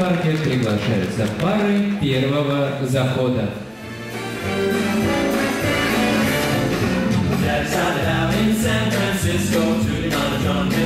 Паркет приглашаются пары первого захода. Let's have in San Francisco to the Mount John.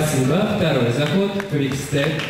Спасибо. Второй заход. Квикстеп.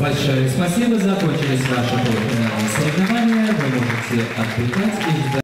Большое спасибо. Закончились наши соревнования. Вы можете отдыхать и ждать.